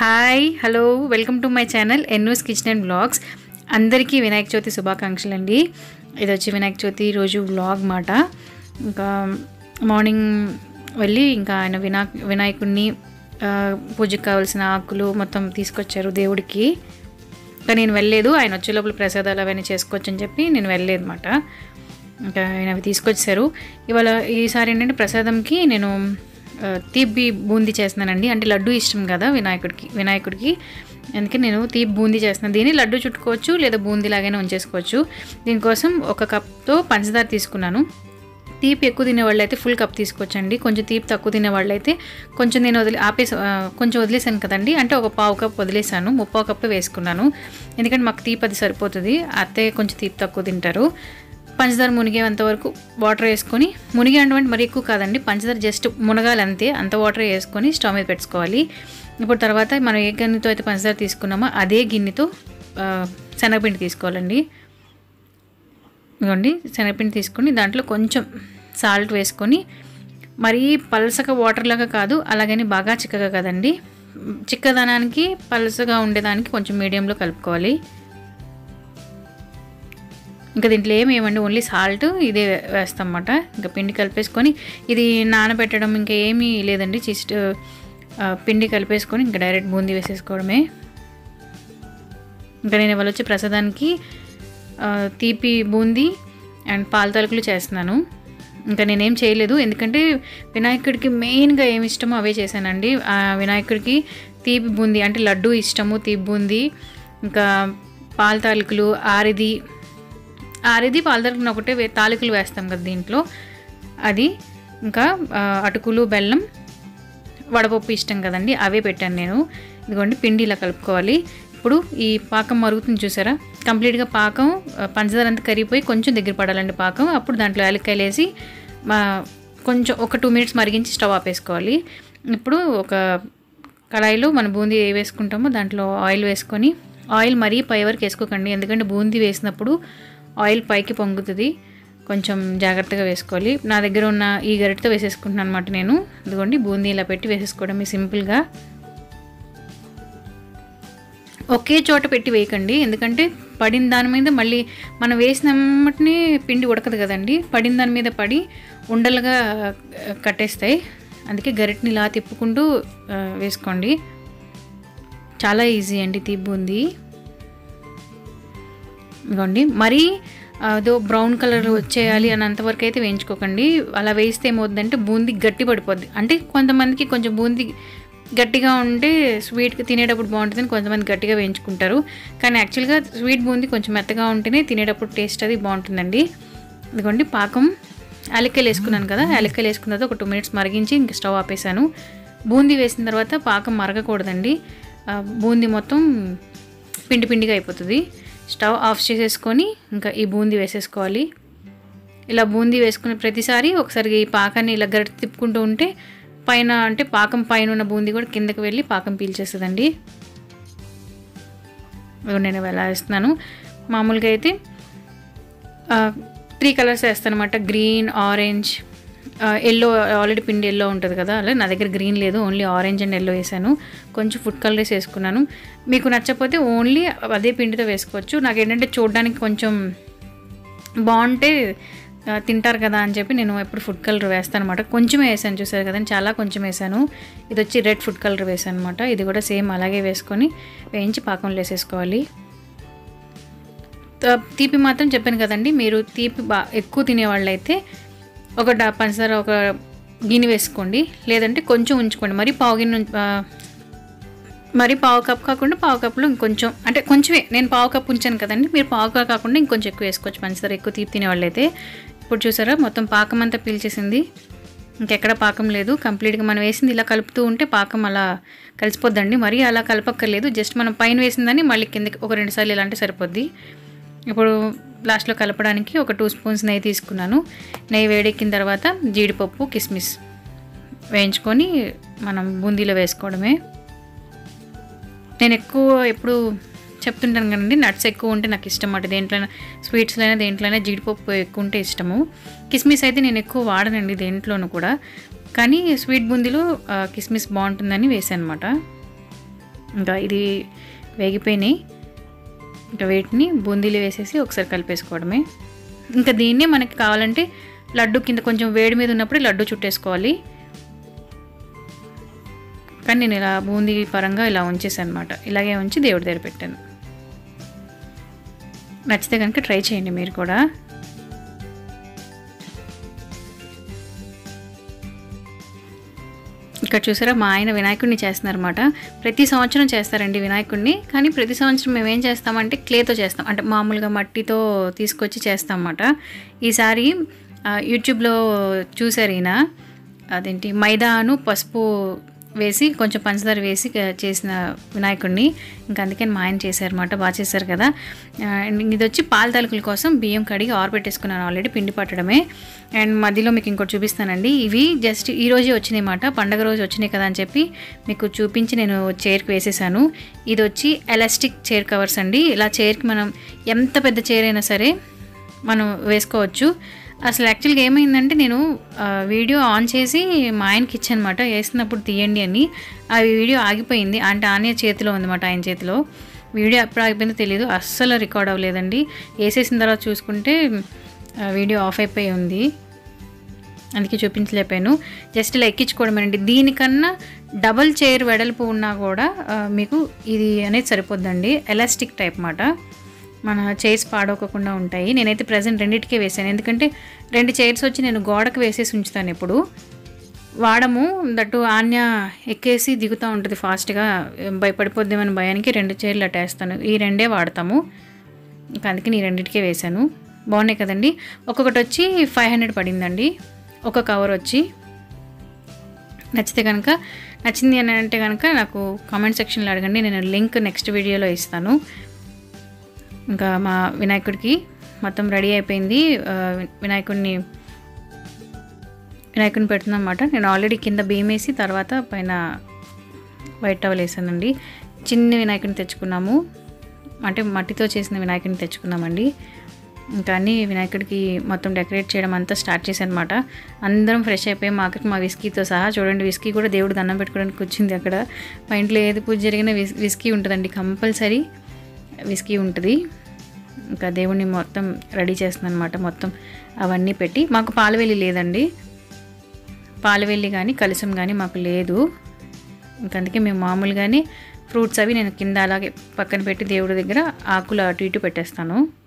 Hi hello welcome to my channel Enno's kitchen and blogs. అందరికీ వినాయక చవితి శుభాకాంక్షలు అండి. ఇది వచ్చి వినాయక చవితి రోజు వ్లాగ్ మాట. ఇంకా మార్నింగ్ వెళ్ళి ఇంకా ఆయన వినా వినాయకుడిని పూజకు కావాల్సిన ఆకులు మొత్తం తీసుకొచ్చారు దేవుడికి. ఇంకా నేను వెళ్ళలేదు ఆయన వచ్చే లోపల ప్రసాదాలు అవన్నీ చేసుకోవచ్చు అని చెప్పి నేను వెళ్ళలేదు అనమాట ఇంకా ఆయన అవి తీసుకొచ్చారు. ఇవాళ ఈసారి ఏంటంటే ప్రసాదంకి నేను తీపి బూందీ చేస్తున్నానండి. అంటే లడ్డు ఇష్టం కదా వినాయకుడికి వినాయకుడికి. అందుకే నేను తీపి బూందీ చేస్తున్నాను. దీన్ని లడ్డు చుట్టుకోవచ్చు లేదా బూందీ లాగానే ఉంచేసుకోవచ్చు. దీనికోసం ఒక కప్తో పంచదార తీసుకున్నాను. తీపి ఎక్కువ తినే వాళ్ళు అయితే ఫుల్ కప్ తీసుకోవచ్చండి. కొంచెం తీపి తక్కువ తినే వాళ్ళు అయితే కొంచెం నేను వదిలి ఆపేసి కొంచెం వదిలేసాను కదండి. అంటే ఒక పావు కప్ వదిలేసాను ముప్పావు కప్ వేసుకున్నాను. ఎందుకంటే మాకు తీపి అది సరిపోతుంది. అత్తయ్య కొంచెం తీపి తక్కువ తింటారు. పంచదార మునిగేంత వరకు వాటర్ వేసుకొని మునిగే అంటే మరి ఎక్కువ కాదండి పంచదార జస్ట్ మునగాలి అంతే అంత వాటర్ వేసుకొని స్టవ్ మీద పెట్టుకోవాలి. ఇప్పుడు తర్వాత మనం ఏ గిన్నెతో అయితే పంచదార తీసుకున్నామో అదే గిన్నెతో శనగపిండి తీసుకోవాలండి. ఇదిగోండి శనగపిండి తీసుకొని దాంట్లో కొంచెం సాల్ట్ వేసుకొని మరీ పలసగా వాటర్ లాగా కాదు అలాగని బాగా చిక్కగా కదండి. చిక్కదనానికి పలసగా ఉండేదానికి కొంచెం మీడియంలో కలుపుకోవాలి. ఇంకా దీంట్లో ఏమేమండి ఏమండి? ఓన్లీ సాల్ట్ ఇదే వేస్తాం అన్నమాట ఇంకా పిండి కలిపేసుకొని ఇది నానబెట్టడం ఇంకా ఏమీ లేదండి. జస్ట్ పిండి కలిపేసుకొని ఇంకా డైరెక్ట్ బూందీ వేసేసుకోవడమే. ఇంకా నేను ఇవాళ వచ్చి ప్రసాదానికి తీపి బూందీ అండ్ పాల తలుకులు చేస్తున్నాను. ఇంకా నేనేం చేయలేదు. ఎందుకంటే వినాయకుడికి మెయిన్గా ఏమి ఇష్టమో అవే చేశానండి. ఆ వినాయకుడికి తీపి బూందీ అంటే లడ్డు ఇష్టము తీపి బూందీ ఇంకా పాల తాలికలు ఆరిది ఆరిది పాలదరకన ఒకటే వే తాలికలు వేస్తాం కదా దీంట్లో. అది ఇంకా అటుకులు బెల్లం వడపప్పు ఇష్టం కదండి అవే పెట్టాను నేను. ఇదిగోండి పిండి ఇలా కలుపుకోవాలి. ఇప్పుడు ఈ పాకం మరుగుతుంది చూసారా? కంప్లీట్గా పాకం పంచదార అంతా కరిగిపోయి కొంచెం దగ్గర పడాలండి పాకం. అప్పుడు దాంట్లో యాలక్కాయలు వేసి మా కొంచెం ఒక టూ మినిట్స్ మరిగించి స్టవ్ ఆపేసుకోవాలి. ఇప్పుడు ఒక కళాయిలో మన బూందీ ఏ వేసుకుంటామో దాంట్లో ఆయిల్ వేసుకొని ఆయిల్ మరీ పై వరకు వేసుకోకండి. ఎందుకంటే బూందీ వేసినప్పుడు ఆయిల్ పైకి పొంగుతుంది. కొంచెం జాగ్రత్తగా వేసుకోవాలి. నా దగ్గర ఉన్న ఈ గరిటతో వేసేసుకుంటున్నాను అనమాట నేను. ఇదిగోండి బూందీ ఇలా పెట్టి వేసేసుకోవడమే సింపుల్గా ఒకే చోట పెట్టి వేయకండి. ఎందుకంటే పడిన దాని మీద మళ్ళీ మనం వేసినమ్మటినే పిండి ఉడకదు కదండి. పడిన దాని మీద పడి ఉండలుగా కట్టేస్తాయి. అందుకే గరిటని ఇలా తిప్పుకుంటూ వేసుకోండి. చాలా ఈజీ అండి తీబ్బుంది ఇదిగోండి మరీ అదో బ్రౌన్ కలర్ వచ్చేయాలి అన్నంతవరకు అయితే వేయించుకోకండి. అలా వేస్తే ఏమవుతుందంటే బూందీ గట్టి పడిపోద్ది. అంటే కొంతమందికి కొంచెం బూందీ గట్టిగా ఉంటే స్వీట్కి తినేటప్పుడు బాగుంటుందని కొంతమంది గట్టిగా వేయించుకుంటారు. కానీ యాక్చువల్గా స్వీట్ బూందీ కొంచెం మెత్తగా ఉంటేనే తినేటప్పుడు టేస్ట్ అది బాగుంటుందండి. ఇదిగోండి పాకం. యాలక్కాయలు వేసుకున్నాను కదా యాలక్కాయలు వేసుకున్న తర్వాత ఒక టూ మినిట్స్ మరిగించి ఇంక స్టవ్ ఆపేసాను బూందీ వేసిన తర్వాత పాకం మరగకూడదండి. బూందీ మొత్తం పిండి పిండిగా అయిపోతుంది. స్టవ్ ఆఫ్ చేసేసుకొని ఇంకా ఈ బూందీ వేసేసుకోవాలి. ఇలా బూందీ వేసుకుని ప్రతిసారి ఒకసారి ఈ పాకాన్ని ఇలా గరిట తిప్పుకుంటూ ఉంటే పైన అంటే పాకం పైన ఉన్న బూందీ కూడా కిందకి వెళ్ళి పాకం పీల్చేస్తుందండి. నేను ఎలా వేస్తున్నాను. మామూలుగా అయితే త్రీ కలర్స్ వేస్తాను అనమాట గ్రీన్ ఆరెంజ్ ఎల్లో ఆల్రెడీ పిండి ఎల్లో ఉంటుంది కదా అలా నా దగ్గర గ్రీన్ లేదు ఓన్లీ ఆరెంజ్ అండ్ ఎల్లో వేసాను. కొంచెం ఫుడ్ కలర్స్ వేసుకున్నాను మీకు నచ్చకపోతే ఓన్లీ అదే పిండితో వేసుకోవచ్చు. నాకు ఏంటంటే చూడడానికి కొంచెం బాగుంటే తింటారు కదా అని చెప్పి నేను ఎప్పుడు ఫుడ్ కలర్ వేస్తాను అనమాట కొంచెమే వేసాను చూసారు కదండి చాలా కొంచెం వేసాను. ఇది వచ్చి రెడ్ ఫుడ్ కలర్ వేసాను అనమాట ఇది కూడా సేమ్ అలాగే వేసుకొని వేయించి పాకంలో వేసేసుకోవాలి. తీపి మాత్రం చెప్పాను కదండి మీరు తీపి బా ఎక్కువ తినేవాళ్ళైతే ఒక డా పంచదార ఒక గిన్నె వేసుకోండి. లేదంటే కొంచెం ఉంచుకోండి. మరి పావు గిన్నె మరి పావు కప్ కాకుండా పావు కప్పులో ఇంకొంచెం అంటే కొంచెమే. నేను పావు కప్ ఉంచాను కదండి. మీరు పావు కప్ కాకుండా ఇంకొంచెం ఎక్కువ వేసుకోవచ్చు. పంచదార ఎక్కువ తీపి తినేవాళ్ళు అయితే ఇప్పుడు చూసారా? మొత్తం పాకం అంతా పీల్చేసింది. ఇంకెక్కడ పాకం లేదు. కంప్లీట్గా మనం వేసింది ఇలా కలుపుతూ ఉంటే పాకం అలా కలిసిపోద్దండి. మరీ అలా కలపక్కర్లేదు. జస్ట్ మనం పైన వేసిందని మళ్ళీ కిందకి ఒక రెండు సార్లు ఇలా అంటే సరిపోద్ది. ఇప్పుడు లాస్ట్లో కలపడానికి ఒక టూ స్పూన్స్ నెయ్యి తీసుకున్నాను. నెయ్యి వేడెక్కిన తర్వాత జీడిపప్పు కిస్మిస్ వేయించుకొని మనం బూందీలో వేసుకోవడమే. నేను ఎక్కువ ఎప్పుడు చెప్తుంటాను కదండి నట్స్ ఎక్కువ ఉంటే నాకు ఇష్టం అటు. దేంట్లోనే స్వీట్స్లోనే దేంట్లోనే జీడిపప్పు ఎక్కువ ఉంటే ఇష్టము. కిస్మిస్ అయితే నేను ఎక్కువ వాడనండి దేంట్లోనూ కూడా. కానీ స్వీట్ బూందీలో కిస్మిస్ బాగుంటుందని వేసాను అనమాట ఇంకా ఇది వేగిపోయినాయి. ఇంకా వీటిని బూందీలు వేసేసి ఒకసారి కలిపేసుకోవడమే. ఇంకా దీన్నే మనకి కావాలంటే లడ్డు కింద కొంచెం వేడి మీద ఉన్నప్పుడు లడ్డు చుట్టేసుకోవాలి. కానీ నేను ఇలా బూందీ పరంగా ఇలా ఉంచేసాను అనమాట ఇలాగే ఉంచి దేవుడి దగ్గర పెట్టాను. నచ్చితే కనుక ట్రై చేయండి మీరు కూడా. ఇక్కడ చూసారా మా ఆయన వినాయకుడిని చేస్తున్నారన్నమాట. ప్రతి సంవత్సరం చేస్తారండి వినాయకుడిని కానీ ప్రతి సంవత్సరం మేము ఏం చేస్తామంటే క్లేతో చేస్తాం. అంటే మామూలుగా మట్టితో తీసుకొచ్చి చేస్తాం అన్నమాట ఈసారి యూట్యూబ్లో చూసారు ఈయన. అదేంటి మైదాను పసుపు వేసి కొంచెం పంచదార వేసి చేసిన వినాయకుడిని. ఇంకా అందుకని మా ఆయన చేశారనమాట బాగా చేశారు కదా. అండ్ ఇది వచ్చి పాల తలుకుల కోసం బియ్యం కడిగి ఆరబెట్టేసుకున్నాను ఆల్రెడీ పిండి పట్టడమే. అండ్ మధ్యలో మీకు ఇంకోటి చూపిస్తానండి. ఇవి జస్ట్ ఈ రోజే వచ్చినాయి అన్నమాట పండగ రోజు వచ్చినాయి కదా అని చెప్పి మీకు చూపించి నేను చైర్కి వేసేసాను. ఇది వచ్చి ఎలాస్టిక్ చైర్ కవర్స్ అండి. ఇలా చైర్కి మనం ఎంత పెద్ద చైర్ అయినా సరే మనం వేసుకోవచ్చు. అసలు యాక్చువల్గా ఏమైందంటే నేను వీడియో ఆన్ చేసి మా ఆయనకి ఇచ్చానమాట వేసినప్పుడు తీయండి అని. ఆ వీడియో ఆగిపోయింది. అంటే ఆనే చేతిలో ఉందన్నమాట ఆయన చేతిలో. వీడియో ఎప్పుడు ఆగిపోయిందో తెలియదు అస్సలు రికార్డ్ అవ్వలేదండి. వేసేసిన తర్వాత చూసుకుంటే వీడియో ఆఫ్ అయిపోయి ఉంది. అందుకే చూపించలేకపోయాను. జస్ట్ ఇలా ఎక్కించుకోవడమేనండి దీనికన్నా డబల్ చైర్ వెడల్పు ఉన్నా కూడా మీకు ఇది అనేది సరిపోద్దండి. ఎలాస్టిక్ టైప్ మాట మన చైర్స్ పాడవకుండా ఉంటాయి. నేనైతే ప్రజెంట్ రెండింటికే వేసాను ఎందుకంటే రెండు చైర్స్ వచ్చి నేను గోడకు వేసేసి ఉంచుతాను ఎప్పుడు. వాడము దట్టు ఆన్య ఎక్కేసి దిగుతూ ఉంటుంది ఫాస్ట్గా భయపడిపోద్దామని భయానికి రెండు చైర్లు అట్టేస్తాను. ఈ రెండే వాడతాము. ఇంకా అందుకే ఈ రెండింటికే వేశాను. బాగున్నాయి కదండి. ఒక్కొక్కటి వచ్చి ఫైవ్ హండ్రెడ్ పడిందండి. ఒక కవర్ వచ్చి. నచ్చితే కనుక నచ్చింది అని అంటే కనుక నాకు కామెంట్ సెక్షన్లో అడగండి. నేను లింక్ నెక్స్ట్ వీడియోలో ఇస్తాను. ఇంకా మా వినాయకుడికి మొత్తం రెడీ అయిపోయింది. వినాయకుడిని వినాయకుడిని పెడుతుందన్నమాట. నేను ఆల్రెడీ కింద బియ్యం వేసి తర్వాత పైన వైట్ టవల్ వేసానండి. చిన్న వినాయకుడిని తెచ్చుకున్నాము. అంటే మట్టితో చేసిన వినాయకుడిని తెచ్చుకున్నామండి. ఇంకా అన్ని వినాయకుడికి మొత్తం డెకరేట్ చేయడం అంతా స్టార్ట్ చేశానమాట అందరం ఫ్రెష్ అయిపోయి మా మా విస్కీతో సహా చూడండి విస్కీ కూడా దేవుడు దండం పెట్టుకోవడానికి వచ్చింది అక్కడ. మా ఇంట్లో ఏది పూజ జరిగినా విస్ విస్కీ ఉంటుందండి కంపల్సరీ విస్కీ ఉంటుంది. ఇంకా దేవుణ్ణి మొత్తం రెడీ చేస్తున్నాను అనమాట మొత్తం అవన్నీ పెట్టి మాకు పాలవెల్లి లేదండి. పాలవెల్లి కానీ కలసం కానీ మాకు లేదు. ఇంక అందుకే మేము మామూలుగానే ఫ్రూట్స్ అవి నేను కింద అలాగే పక్కన పెట్టి దేవుడి దగ్గర ఆకులు అటు ఇటు పెట్టేస్తాను.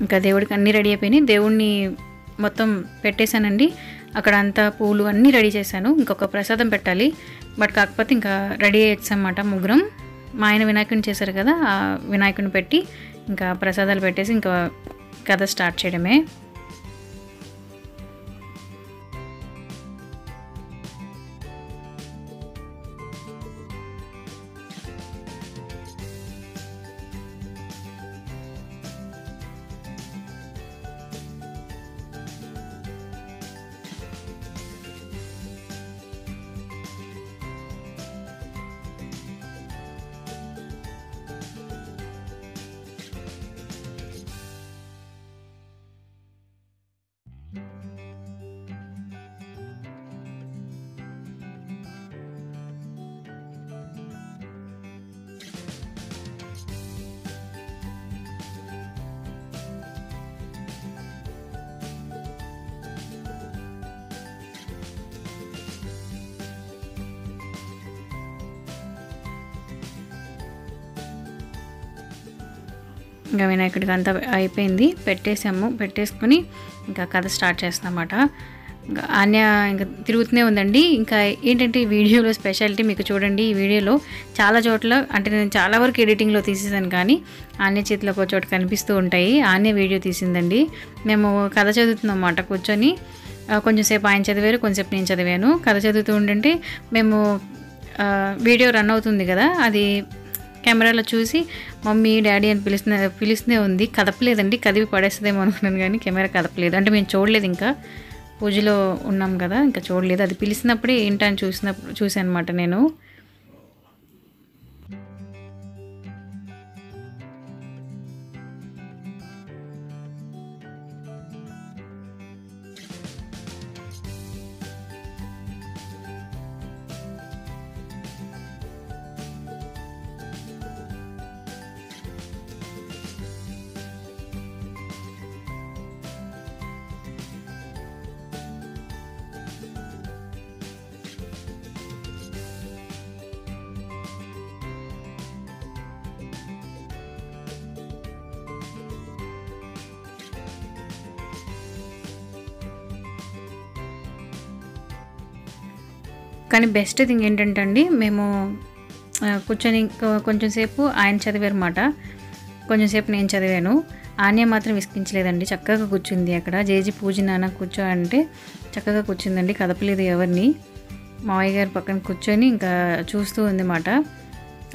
ఇంకా దేవుడికి అన్నీ రెడీ అయిపోయినాయి. దేవుణ్ణి మొత్తం పెట్టేశానండి. అక్కడ అంతా పూలు అన్నీ రెడీ చేశాను. ఇంకొక ప్రసాదం పెట్టాలి. బట్ కాకపోతే ఇంకా రెడీ అన్నమాట ముగ్గురం. మా ఆయన వినాయకుని చేశారు కదా ఆ వినాయకుని పెట్టి ఇంకా ప్రసాదాలు పెట్టేసి ఇంకా కథ స్టార్ట్ చేయడమే. ఇంకా వినాయకుడికి అంతా అయిపోయింది. పెట్టేసాము పెట్టేసుకొని ఇంకా కథ స్టార్ట్ చేస్తామన్నమాట. ఇంకా ఆన్య ఇంకా తిరుగుతూనే ఉందండి. ఇంకా ఏంటంటే ఈ వీడియోలో స్పెషాలిటీ మీకు చూడండి. ఈ వీడియోలో చాలా చోట్ల అంటే నేను చాలా వరకు ఎడిటింగ్లో తీసేసాను కానీ ఆన్య చేతిలో ఒక చోట కనిపిస్తూ ఉంటాయి. ఆన్య వీడియో తీసిందండి. మేము కథ చదువుతున్నాం అన్నమాట కూర్చొని. కొంచెంసేపు ఆయన చదివారు కొంచెంసేపు నేను చదివాను. కథ చదువుతూ ఉండంటే మేము వీడియో రన్ అవుతుంది కదా. అది కెమెరాలో చూసి మమ్మీ డాడీ అని పిలుస్తున్న పిలుస్తూనే ఉంది. కదపలేదండి కదివి పడేస్తుందేమో అనుకున్నాను కానీ కెమెరా కదపలేదు. అంటే మేము చూడలేదు ఇంకా. పూజలో ఉన్నాం కదా ఇంకా చూడలేదు. అది పిలిచినప్పుడే ఏంటని చూసినప్పుడు చూసాను అనమాట నేను. కానీ బెస్ట్ థింగ్ ఏంటంటే అండి మేము కూర్చొని కొ- కొంచెం సేపు ఆయన చదివారన్నమాట. కొంచెం సేపు నేను చదివాను. ఆన్య మాత్రం విసిగించలేదండి. చక్కగా కూర్చుంది అక్కడ. జేజీ పూజ నాన్న కూర్చో అంటే చక్కగా కూర్చుందండి. కదపలేదు ఎవరిని. మావయ్య గారి పక్కన కూర్చొని ఇంకా చూస్తూ ఉంది మాట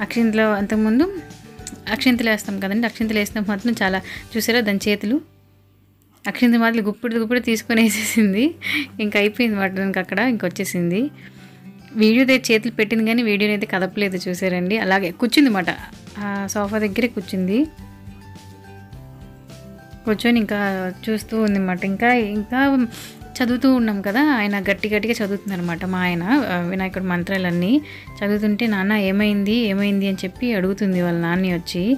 అక్షింతలో అంతకుముందు అక్షింతలు వేస్తాం కదండి. అక్షింతలు వేసినప్పుడు మాత్రం చాలా చూసారా దాని చేతులు? అక్షింత మాత్రం గుప్పుడు గుప్పుడు తీసుకొని వేసేసింది. ఇంకా అయిపోయింది మాట దానికి అక్కడ ఇంకొచ్చేసింది వీడియో దగ్గర చేతులు పెట్టింది కానీ వీడియోని అయితే కదపలేదు చూసారండి. అలాగే కూర్చుంది మాట సోఫా దగ్గరే కూర్చుంది. కూర్చొని ఇంకా చూస్తూ ఉంది అన్నమాట ఇంకా ఇంకా చదువుతూ ఉన్నాం కదా ఆయన గట్టి గట్టిగా చదువుతుందనమాట అనమాట మా ఆయన వినాయకుడు మంత్రాలన్నీ. చదువుతుంటే నాన్న ఏమైంది? ఏమైంది? అని చెప్పి అడుగుతుంది వాళ్ళ నాన్న వచ్చి.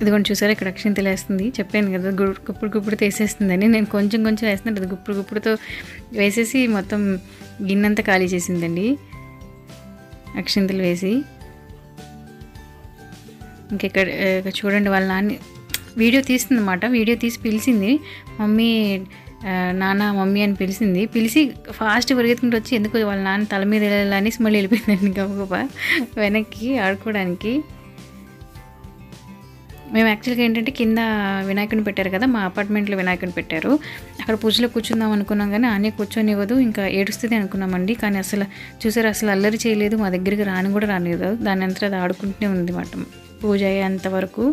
ఇదిగోండి చూసారా ఇక్కడ అక్షింతలు వేస్తుంది చెప్పాను కదా గుప్పుడు గుప్పుడు తీసేస్తుందని. నేను కొంచెం కొంచెం వేస్తున్నాను అది గుప్పుడు గుప్పుడుతో వేసేసి మొత్తం గిన్నెంతా ఖాళీ చేసిందండి. అక్షింతలు వేసి. ఇంకెక్కడ చూడండి వాళ్ళ నాన్న. వీడియో తీస్తుందన్నమాట వీడియో తీసి పిలిచింది. మమ్మీ నాన్న మమ్మీ అని పిలిచింది. పిలిచి ఫాస్ట్ పరిగెత్తుకుంటూ వచ్చి ఎందుకు వాళ్ళ నాన్న తల మీద వెళ్ళాలని మళ్ళీ వెళ్ళిపోయిందండి గబగబా వెనక్కి ఆడుకోవడానికి. మేము యాక్చువల్గా ఏంటంటే కింద వినాయకుని పెట్టారు కదా మా అపార్ట్మెంట్లో వినాయకుని పెట్టారు. అక్కడ పూజలో కూర్చుందాం అనుకున్నాం కానీ ఆనే కూర్చొనివ్వదు ఇంకా ఏడుస్తుంది అనుకున్నామండి. కానీ అసలు చూసారు అసలు అల్లరి చేయలేదు మా దగ్గరికి రాని కూడా రాలేదు దాని అంతా అది ఆడుకుంటూనే ఉంది మాట పూజ అయ్యేంత వరకు.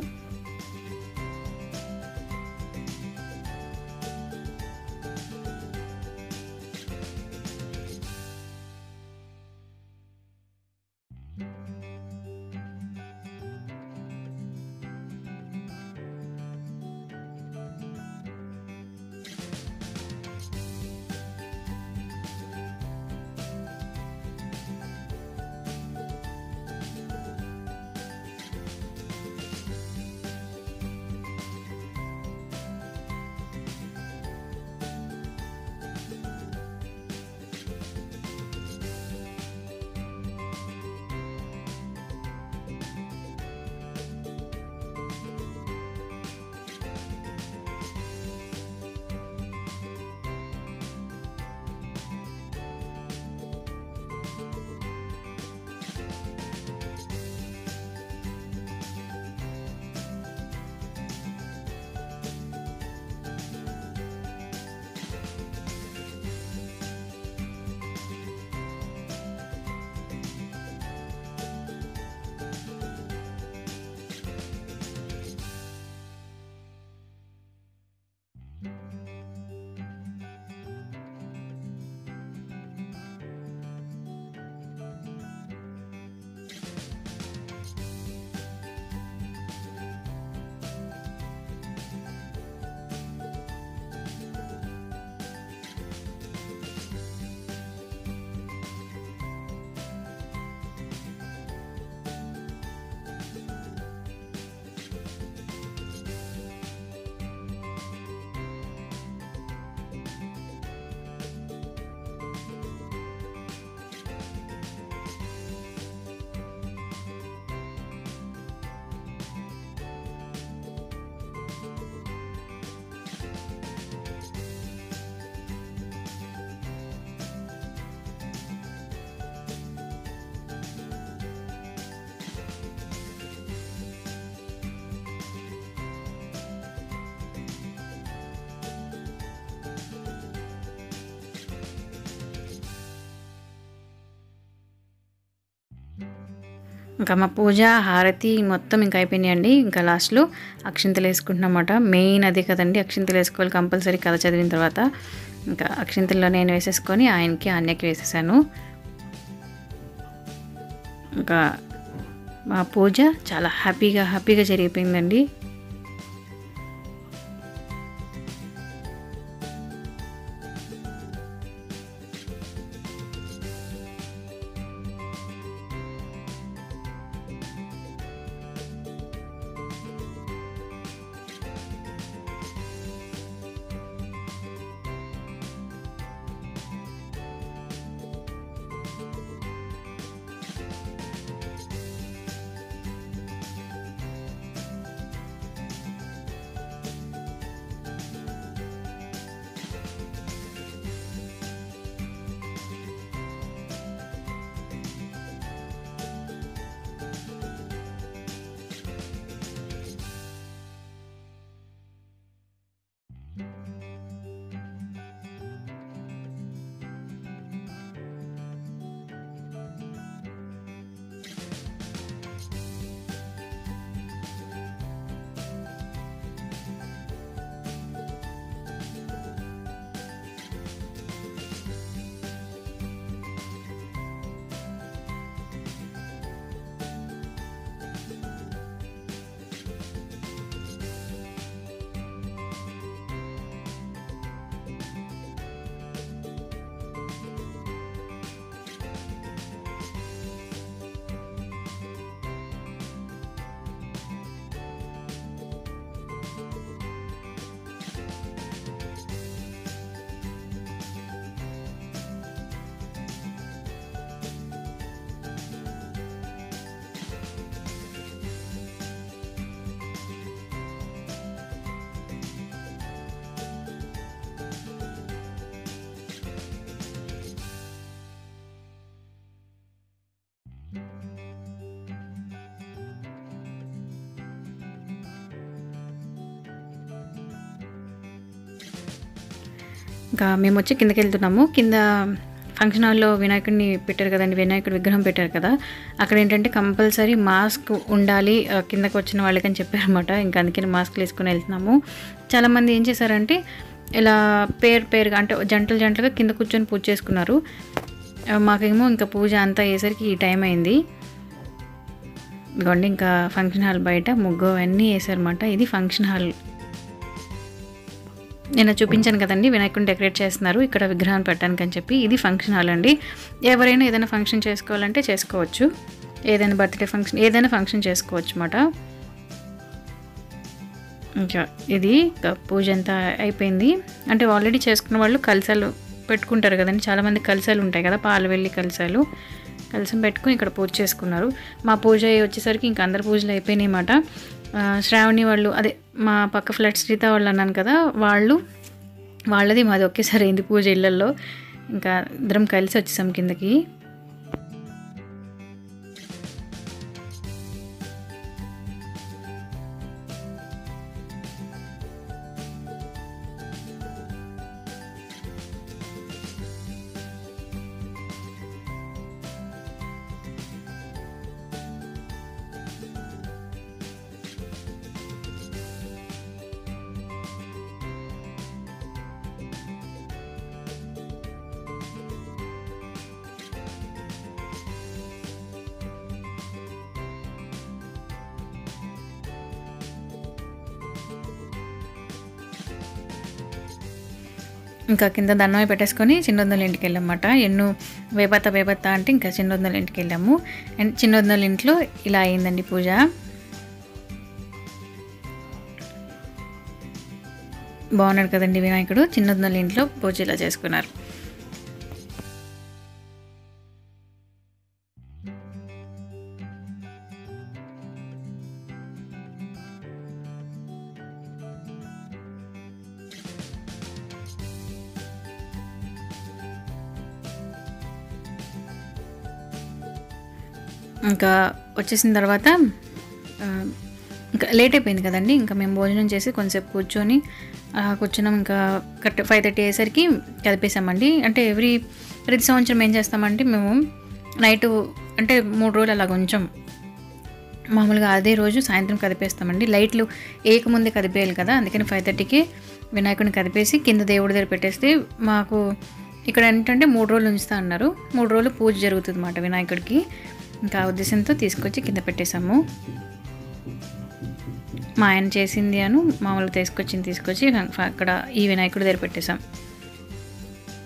ఇంకా మా పూజ హారతి మొత్తం ఇంకా అయిపోయినాయండి. ఇంకా లాస్ట్లో అక్షింతలు వేసుకుంటున్నమాట మెయిన్ అది కదండి అక్షింతలు వేసుకోవాలి కంపల్సరీ కథ చదివిన తర్వాత. ఇంకా అక్షింతల్లో నేను వేసేసుకొని ఆయనకి అన్నకి వేసేసాను. ఇంకా మా పూజ చాలా హ్యాపీగా హ్యాపీగా జరిగిపోయిందండి. ఇంకా మేము వచ్చి కిందకి వెళ్తున్నాము. కింద ఫంక్షన్ హాల్లో వినాయకుడిని పెట్టారు కదండి వినాయకుడి విగ్రహం పెట్టారు కదా. అక్కడ ఏంటంటే కంపల్సరీ మాస్క్ ఉండాలి కిందకు కిందకి వచ్చిన వాళ్ళకని చెప్పారనమాట ఇంకా అందుకని మాస్క్లు వేసుకొని వెళ్తున్నాము. చాలామంది ఏం చేశారంటే ఇలా పేరు పేరుగా అంటే జంటలు జంటలుగా కింద కూర్చొని పూజ చేసుకున్నారు. మాకేమో ఇంకా పూజ అంతా అయ్యేసరికి ఈ టైం అయింది. ఇదిగోండి ఇంకా ఫంక్షన్ హాల్ బయట ముగ్గు అవన్నీ వేసారన్నమాట ఇది ఫంక్షన్ హాల్. నేను చూపించాను కదండి వినాయకుడిని డెకరేట్ చేస్తున్నారు ఇక్కడ విగ్రహాన్ని పెట్టడానికి అని చెప్పి. ఇది ఫంక్షన్ హాల్ అండి. ఎవరైనా ఏదైనా ఫంక్షన్ చేసుకోవాలంటే చేసుకోవచ్చు. ఏదైనా బర్త్డే ఫంక్షన్ ఏదైనా ఫంక్షన్ చేసుకోవచ్చు అన్నమాట. ఇంకా ఇది పూజ అంతా అయిపోయింది. అంటే ఆల్రెడీ చేసుకున్న వాళ్ళు కలసాలు పెట్టుకుంటారు కదండి. చాలామంది కలసాలు ఉంటాయి కదా పాలు వెళ్ళి కలసాలు కలసం పెట్టుకుని ఇక్కడ పూజ చేసుకున్నారు. మా పూజ వచ్చేసరికి ఇంకా అందరి పూజలు అయిపోయినాయి అన్నమాట. శ్రావణి వాళ్ళు అదే మా పక్క ఫ్లాట్ శ్రీత వాళ్ళు అన్నాను కదా వాళ్ళు వాళ్ళది మాది ఒకేసారి అయింది పూజ ఇళ్ళల్లో ఇంకా ఇద్దరం కలిసి వచ్చేసాం కిందకి. ఇంకా కింద దండమే పెట్టేసుకొని చిన్నొందల ఇంటికి వెళ్ళామన్నమాట ఎన్నో వేపత్త వేపత్త అంటే ఇంకా చిన్నొందల ఇంటికి వెళ్ళాము అండ్ చిన్నొందల ఇంట్లో ఇలా అయిందండి పూజ. బాగున్నాడు కదండి వినాయకుడు. చిన్నొందల ఇంట్లో పూజ ఇలా చేసుకున్నారు. ఇంకా వచ్చేసిన తర్వాత ఇంకా లేట్ అయిపోయింది కదండి. ఇంకా మేము భోజనం చేసి కొంచెంసేపు కూర్చొని కూర్చున్నాం. ఇంకా కరెక్ట్ ఫైవ్ థర్టీ అయ్యేసరికి కలిపేసామండి అంటే ఎవ్రీ ప్రతి సంవత్సరం ఏం చేస్తామంటే మేము నైట్ అంటే మూడు రోజులు అలాగ ఉంచాం మామూలుగా అదే రోజు సాయంత్రం కదిపేస్తామండి లైట్లు ఏకముందే కదిపేయాలి కదా. అందుకని ఫైవ్ థర్టీకి వినాయకుడిని కదిపేసి కింద దేవుడి దగ్గర పెట్టేస్తే మాకు ఇక్కడ ఏంటంటే మూడు రోజులు ఉంచుతా అన్నారు. మూడు రోజులు పూజ జరుగుతుంది అన్నమాట వినాయకుడికి. ఇంకా ఉద్దేశంతో తీసుకొచ్చి కింద పెట్టేశాము. మా ఆయన చేసింది అను మామూలుగా తీసుకొచ్చింది తీసుకొచ్చి అక్కడ ఈ వినాయకుడి దగ్గర పెట్టేశాం.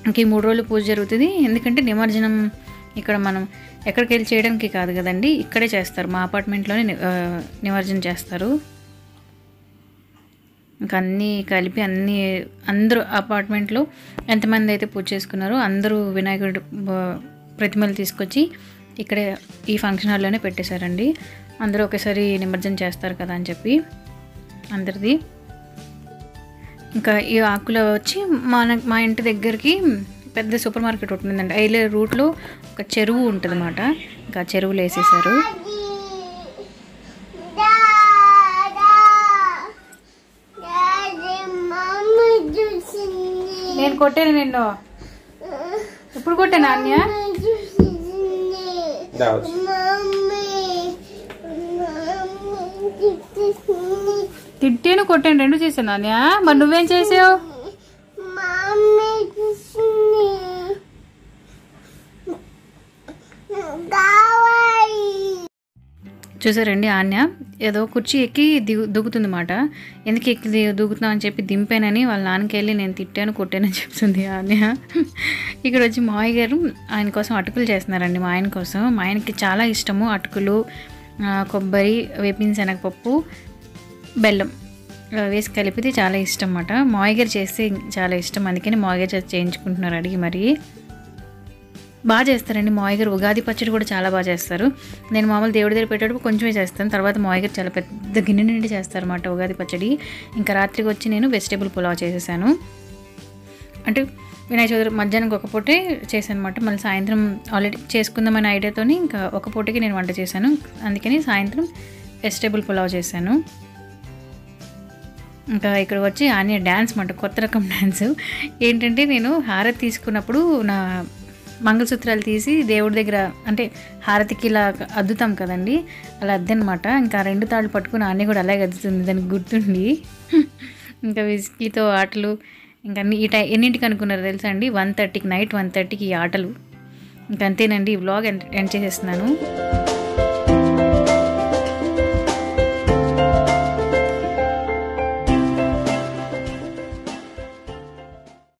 ఇంక ఈ మూడు రోజులు పూజ జరుగుతుంది. ఎందుకంటే నిమజ్జనం ఇక్కడ మనం ఎక్కడికి వెళ్ళి చేయడానికి కాదు కదండి ఇక్కడే చేస్తారు. మా అపార్ట్మెంట్లోనే నిమజ్జనం చేస్తారు. ఇంకా అన్నీ కలిపి అన్నీ అందరూ అపార్ట్మెంట్లో ఎంతమంది అయితే పూజ చేసుకున్నారో అందరూ వినాయకుడు ప్రతిమలు తీసుకొచ్చి ఇక్కడే ఈ ఫంక్షన్ హాల్లోనే పెట్టేశారండి. అందరూ ఒకేసారి నిమజ్జనం చేస్తారు కదా అని చెప్పి అందరిది. ఇంకా ఈ ఆకులు వచ్చి మన మా ఇంటి దగ్గరికి పెద్ద సూపర్ మార్కెట్ ఉంటుందండి ఉందండి. రూట్లో ఒక చెరువు ఉంటుంది అన్నమాట ఇంకా చెరువులు వేసేసారు నేను కొట్టాను నిన్ను. ఎప్పుడు కొట్టాను అన్య దావచ్చు తిట్టాను కొట్టాను రెండు చేశాను అన్య మరి నువ్వేం చేసావు? చూసారండి ఆన్య? ఏదో కుర్చీ ఎక్కి దిగు దిగుతుంది మాట ఎందుకు ఎక్కి ది- దిగుతున్నావు అని చెప్పి దింపానని వాళ్ళ నాన్నకి వెళ్ళి నేను తిట్టాను కొట్టానని చెప్తుంది ఆన్య. ఇక్కడ వచ్చి మావయ్య గారు ఆయన కోసం అటుకులు చేస్తున్నారండి మా ఆయన కోసం. మా ఆయనకి చాలా ఇష్టము అటుకులు కొబ్బరి వేపిన శనగపప్పు బెల్లం. వేసి కలిపితే చాలా ఇష్టం అన్నమాట. మావయ్య గారు చేస్తే చాలా ఇష్టం. అందుకని మావయ్య గారు చేయించుకుంటున్నారు అడిగి మరి. బాగా చేస్తారండి. మావయ్య గారు ఉగాది పచ్చడి కూడా చాలా బాగా చేస్తారు. నేను మామూలు దేవుడి దగ్గర పెట్టేటప్పుడు కొంచెమే చేస్తాను. తర్వాత మావయ్య గారు చాలా పెద్ద గిన్నె నిండి చేస్తారన్నమాట ఉగాది పచ్చడి. ఇంకా రాత్రికి వచ్చి నేను వెజిటేబుల్ పులావ్ చేసేసాను. అంటే వినాయక చవితి మధ్యాహ్నం ఒక పూటే చేశాను అనమాట మళ్ళీ సాయంత్రం ఆల్రెడీ చేసుకుందామనే ఐడియాతోని ఇంకా ఒక పూటకి నేను వంట చేశాను. అందుకని సాయంత్రం వెజిటేబుల్ పులావ్ చేశాను. ఇంకా ఇక్కడ వచ్చి ఆనియా డ్యాన్స్ మాట కొత్త రకం డ్యాన్స్ ఏంటంటే నేను హారతి తీసుకున్నప్పుడు నా మంగళసూత్రాలు తీసి దేవుడి దగ్గర అంటే హారతికి ఇలా అద్దుతాం కదండి అలా అద్దనమాట ఇంకా రెండు తాళ్ళు పట్టుకుని అన్నీ కూడా అలాగే అద్దుతుంది దానికి గుర్తుండి. ఇంకా విస్కీతో ఆటలు ఇంకా అన్ని ఈ టై ఎన్నింటికి అనుకున్నారు తెలుసా అండి? వన్ థర్టీకి నైట్ వన్ థర్టీకి ఈ ఆటలు. ఇంక అంతేనండి ఈ వ్లాగ్ ఎండ్ ఎండ్ చేసేస్తున్నాను.